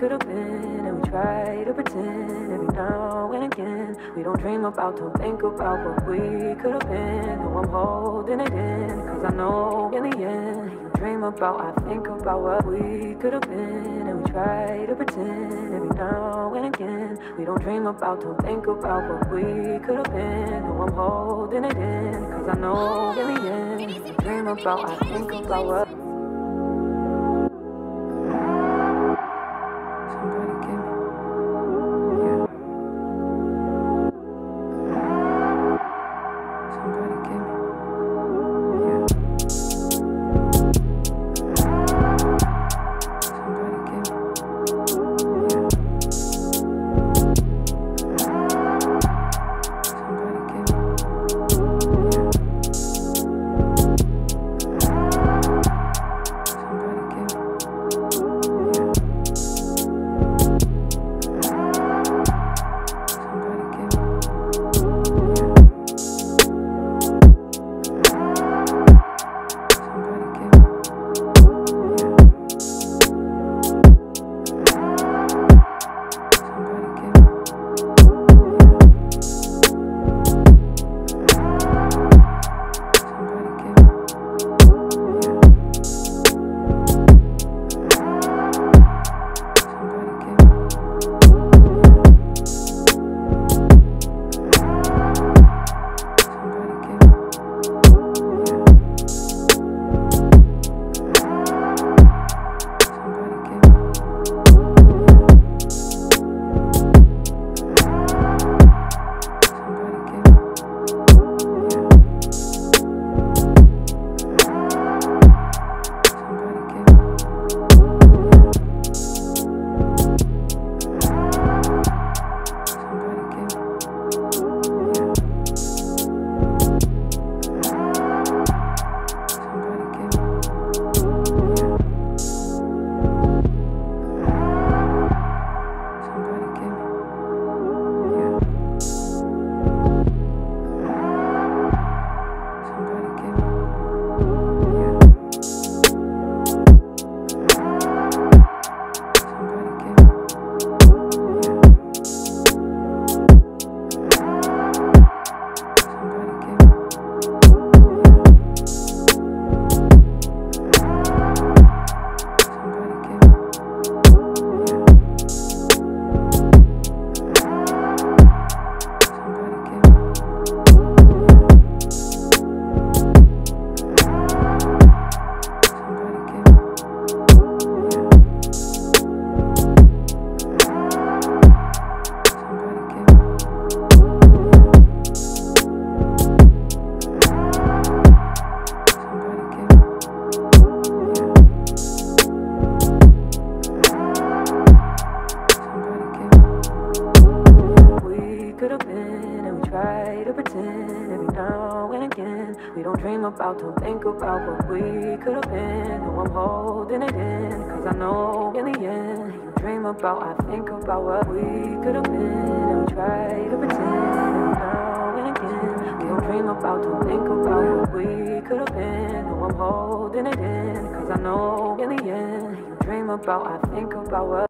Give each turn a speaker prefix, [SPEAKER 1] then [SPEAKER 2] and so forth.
[SPEAKER 1] could have been, and we try to pretend every now and again. We don't dream about, don't think about what we could have been. No, I'm holding it in, cause I know in the end, you dream about, I think about what we could have been, and we try to pretend every now and again. We don't dream about, don't think about what we could have been. No, I'm holding it in, cause I know in the end, you dream about, I think about what. Could have been, and we try to pretend every now and again. We don't dream about, don't think about what we could have been. No, I'm holding it in, cause I know in the end, you dream about, I think about what we could have been, and we try to pretend every now and again. We don't dream about, don't think about what we could have been. No, I'm holding it in, cause I know in the end, you dream about, I think about what.